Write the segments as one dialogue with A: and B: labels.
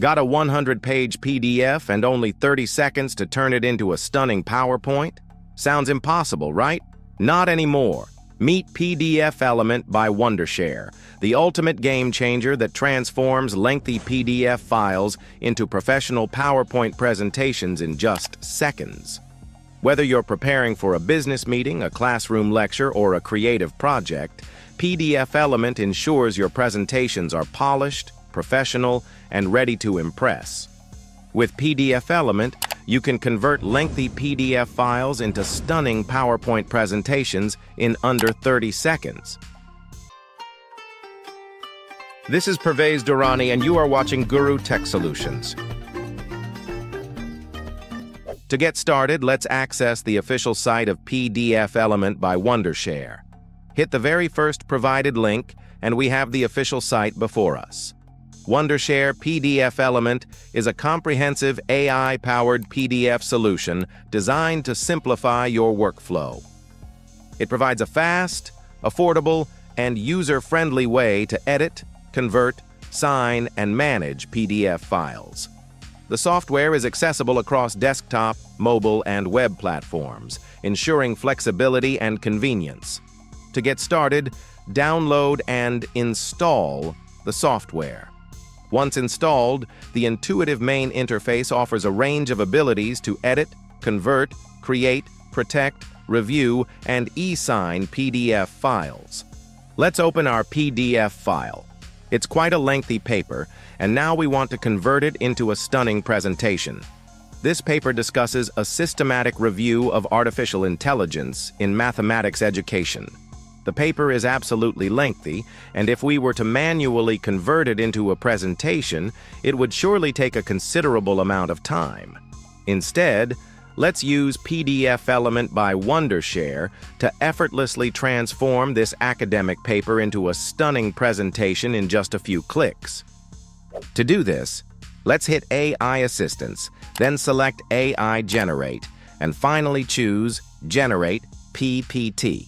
A: Got a 100-page PDF and only 30 seconds to turn it into a stunning PowerPoint? Sounds impossible, right? Not anymore. Meet PDFelement by Wondershare, the ultimate game changer that transforms lengthy PDF files into professional PowerPoint presentations in just seconds. Whether you're preparing for a business meeting, a classroom lecture, or a creative project, PDFelement ensures your presentations are polished, professional, and ready to impress. With PDFelement, you can convert lengthy PDF files into stunning PowerPoint presentations in under 30 seconds. This is Pervaiz Durrani, and you are watching Gurru Tech Solutions. To get started, let's access the official site of PDFelement by Wondershare. Hit the very first provided link, and we have the official site before us. Wondershare PDFelement is a comprehensive AI-powered PDF solution designed to simplify your workflow. It provides a fast, affordable, and user-friendly way to edit, convert, sign, and manage PDF files. The software is accessible across desktop, mobile, and web platforms, ensuring flexibility and convenience. To get started, download and install the software. Once installed, the intuitive main interface offers a range of abilities to edit, convert, create, protect, review, and e-sign PDF files. Let's open our PDF file. It's quite a lengthy paper, and now we want to convert it into a stunning presentation. This paper discusses a systematic review of artificial intelligence in mathematics education. The paper is absolutely lengthy, and if we were to manually convert it into a presentation, it would surely take a considerable amount of time. Instead, let's use PDFelement by Wondershare to effortlessly transform this academic paper into a stunning presentation in just a few clicks. To do this, let's hit AI Assistance, then select AI Generate, and finally choose Generate PPT.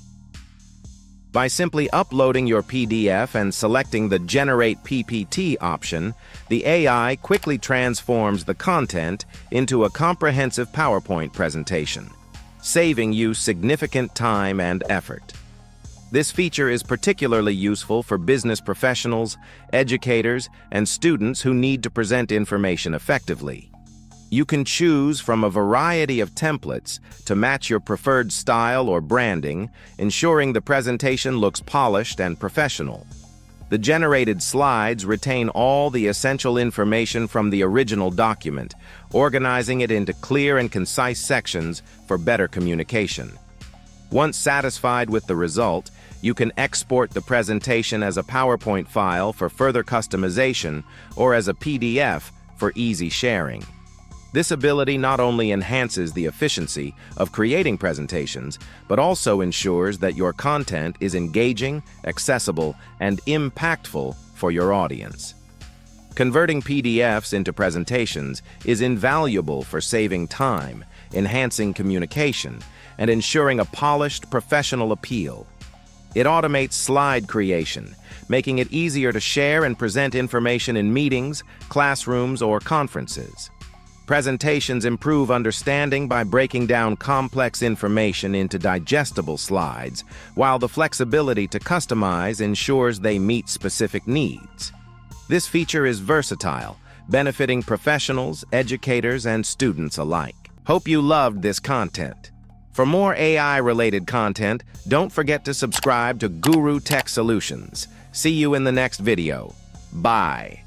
A: By simply uploading your PDF and selecting the Generate PPT option, the AI quickly transforms the content into a comprehensive PowerPoint presentation, saving you significant time and effort. This feature is particularly useful for business professionals, educators, and students who need to present information effectively. You can choose from a variety of templates to match your preferred style or branding, ensuring the presentation looks polished and professional. The generated slides retain all the essential information from the original document, organizing it into clear and concise sections for better communication. Once satisfied with the result, you can export the presentation as a PowerPoint file for further customization or as a PDF for easy sharing. This ability not only enhances the efficiency of creating presentations, but also ensures that your content is engaging, accessible, and impactful for your audience. Converting PDFs into presentations is invaluable for saving time, enhancing communication, and ensuring a polished professional appeal. It automates slide creation, making it easier to share and present information in meetings, classrooms, or conferences. Presentations improve understanding by breaking down complex information into digestible slides, while the flexibility to customize ensures they meet specific needs. This feature is versatile, benefiting professionals, educators, and students alike. Hope you loved this content. For more AI-related content, don't forget to subscribe to Gurru Tech Solutions. See you in the next video. Bye.